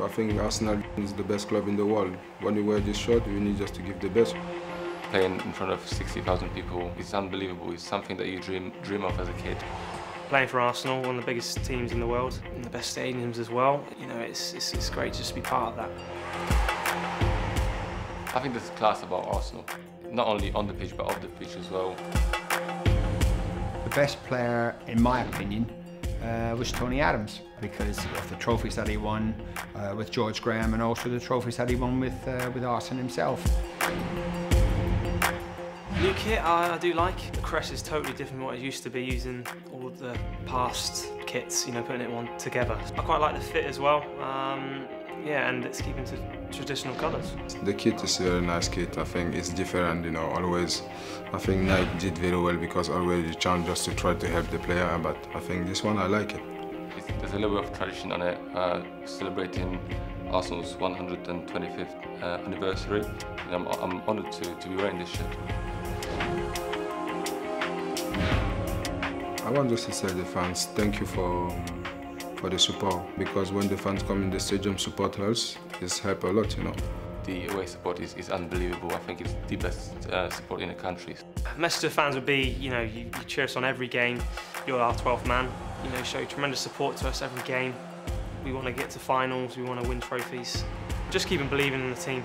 I think Arsenal is the best club in the world. When we wear this shirt, we need just to give the best. Playing in front of 60,000 people is unbelievable. It's something that you dream, dream of as a kid. Playing for Arsenal, one of the biggest teams in the world, in the best stadiums as well, you know, it's, it's, it's great just to be part of that. I think there's class about Arsenal, not only on the pitch but off the pitch as well. The best player, in my opinion, uh, was Tony Adams because of the trophies that he won uh, with George Graham and also the trophies that he won with, uh, with Arsène himself. New kit I, I do like. The crest is totally different from what it used to be using all the past kits, you know, putting it one together. I quite like the fit as well. Um, yeah, and it's keeping to traditional colours. The kit is a very nice kit. I think it's different, you know, always. I think Nike did very well because always you challenge just to try to help the player, but I think this one I like it. There's a little bit of tradition on it, uh, celebrating Arsenal's 125th uh, anniversary. And I'm, I'm honoured to, to be wearing this shirt. I want just to say to the fans, thank you for for the support because when the fans come in the stadium, support helps. It's help a lot, you know. The away support is, is unbelievable. I think it's the best uh, support in the country. Message to fans would be, you know, you, you cheer us on every game. You're our 12th man. You know, show tremendous support to us every game. We want to get to finals. We want to win trophies. Just keep on believing in the team.